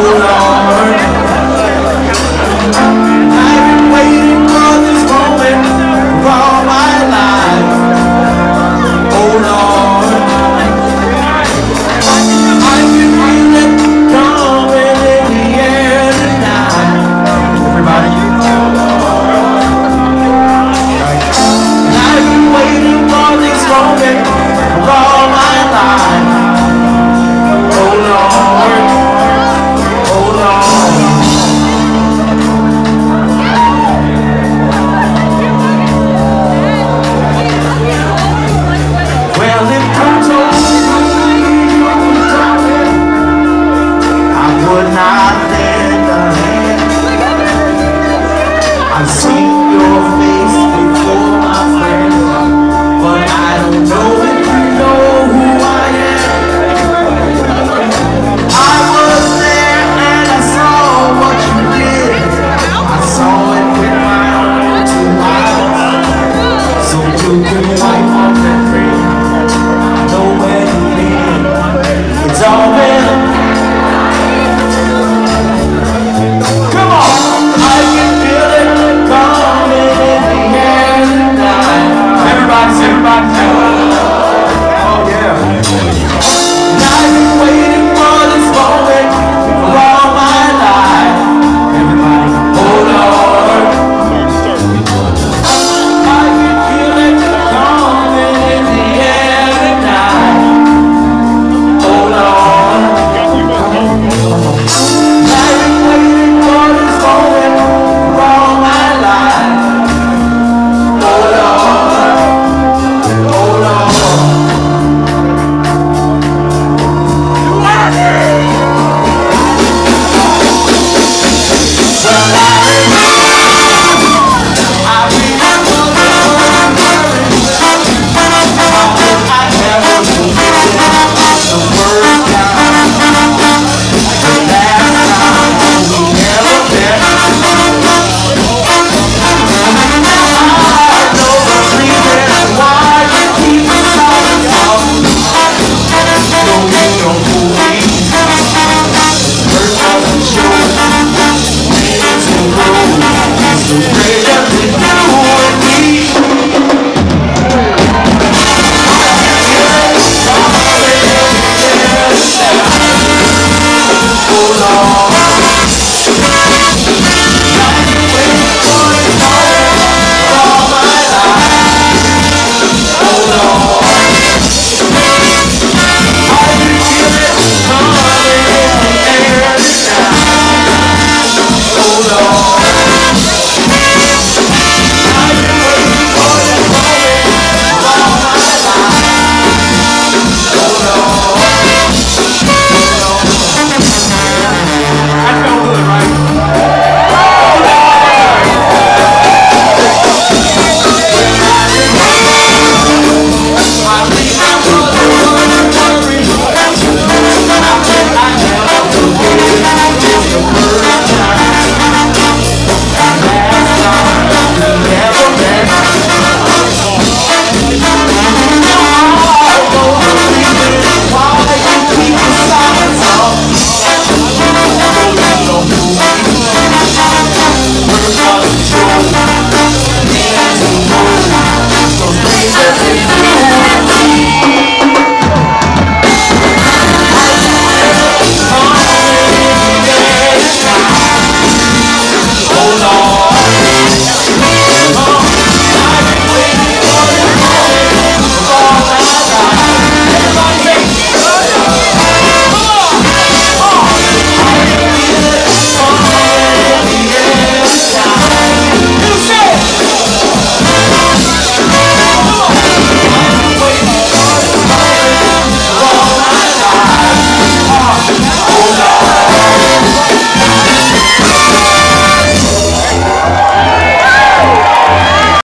Oh long. Gracias.